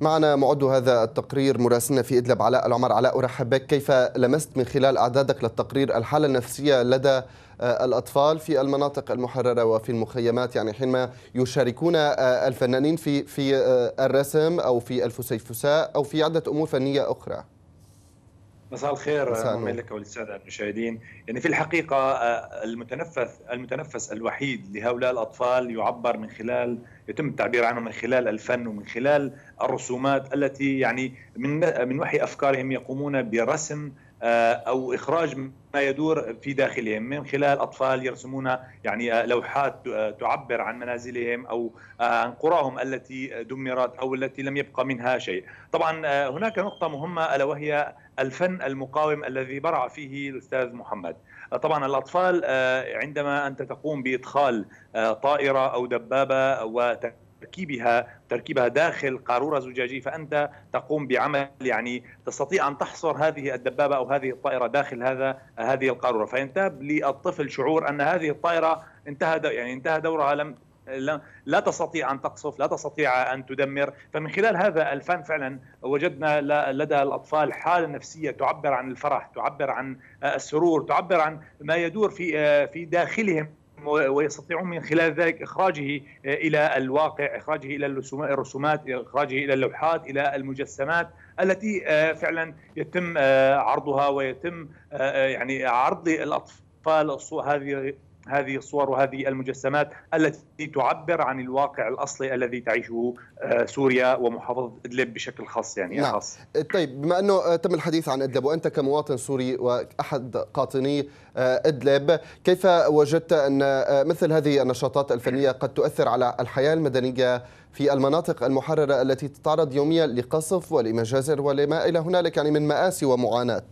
معنا معد هذا التقرير مراسلنا في إدلب علاء العمر. علاء أرحب بك كيف لمست من خلال أعدادك للتقرير الحالة النفسية لدى آه، الأطفال في المناطق المحررة وفي المخيمات؟ يعني حينما يشاركون آه، الفنانين في في آه، الرسم أو في الفسيفساء أو في عدة أمور فنية أخرى. مساء الخير لك وللساده المشاهدين، يعني في الحقيقة آه، المتنفس المتنفس الوحيد لهؤلاء الأطفال يعبر من خلال يتم التعبير عنه من خلال الفن ومن خلال الرسومات التي يعني من من وحي أفكارهم يقومون برسم آه، أو إخراج ما يدور في داخلهم من خلال أطفال يرسمون يعني آه، لوحات تعبر عن منازلهم أو عن قراهم التي دمرت أو التي لم يبقى منها شيء. طبعا هناك نقطة مهمة ألا وهي الفن المقاوم الذي برع فيه الأستاذ محمد طبعا الأطفال آه، عندما أنت تقوم بإدخال آه، طائرة أو دبابة وتركيبها تركيبها داخل قارورة زجاجية فأنت تقوم بعمل يعني تستطيع أن تحصر هذه الدبابة أو هذه الطائرة داخل هذا هذه القارورة. فينتاب للطفل شعور أن هذه الطائرة انتهى يعني انتهى دورها لم لا تستطيع أن تقصف، لا تستطيع أن تدمر، فمن خلال هذا الفن فعلا وجدنا لدى الأطفال حالة نفسية تعبر عن الفرح، تعبر عن السرور، تعبر عن ما يدور في في داخلهم. ويستطيعون من خلال ذلك إخراجه إلى الواقع، إخراجه إلى الرسومات، إخراجه إلى اللوحات، إلى المجسمات التي فعلا يتم عرضها ويتم يعني عرض الأطفال هذه هذه الصور وهذه المجسمات التي تعبر عن الواقع الأصلي الذي تعيشه آه، سوريا ومحافظة إدلب بشكل خاص يعني نعم. خاص. طيب بما أنه تم الحديث عن إدلب وأنت كمواطن سوري وأحد قاطني آه، إدلب، كيف وجدت أن آه، مثل هذه النشاطات الفنية قد تؤثر على الحياة المدنية في المناطق المحررة التي تتعرض يوميا لقصف ولمجازر ولما إلى هنالك يعني من مآسي ومعاناة؟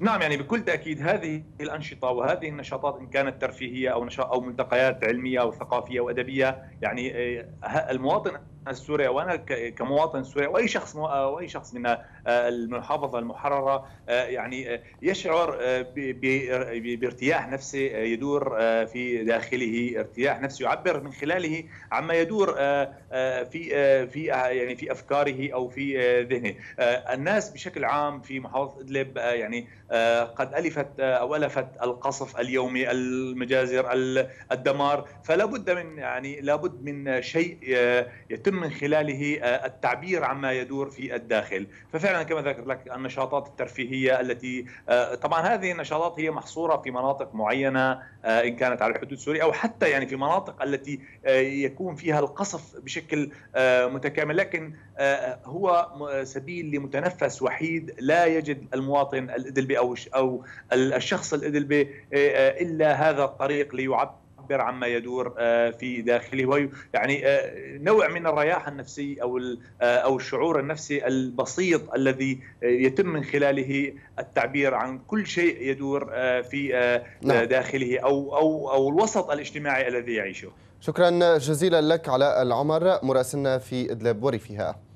نعم يعني بكل تأكيد هذه الأنشطة وهذه النشاطات إن كانت ترفيهية أو نشاط أو ملتقيات علمية أو ثقافية وأدبية يعني آه، المواطن السوري وأنا كمواطن سوري وأي شخص وأي شخص من آه، المحافظة المحررة آه، يعني يشعر بارتياح نفسي يدور في داخله ارتياح نفسي يعبر من خلاله عما يدور في في يعني في أفكاره أو في ذهنه. الناس بشكل عام في محافظة إدلب يعني آه، قد ألفت آه، أو ألفت القصف اليومي المجازر الدمار فلا بد من يعني لابد من شيء آه، يتم من خلاله التعبير عما يدور في الداخل. ففعلا كما ذكرت لك النشاطات الترفيهية التي طبعا هذه النشاطات هي محصورة في مناطق معينة إن كانت على الحدود السورية أو حتى يعني في مناطق التي يكون فيها القصف بشكل متكامل. لكن هو سبيل لمتنفس وحيد لا يجد المواطن الإدلبي أو أو الشخص الإدلبي آه، آه، إلا هذا الطريق ليعبر عما يدور آه، في داخله. يعني نوع من الرياحه النفسي أو أو الشعور النفسي البسيط الذي يتم من خلاله التعبير عن كل شيء يدور في نعم. داخله أو أو أو الوسط الاجتماعي الذي يعيشه. شكرا جزيلا لك على العمر مراسلنا في إدلب وريفها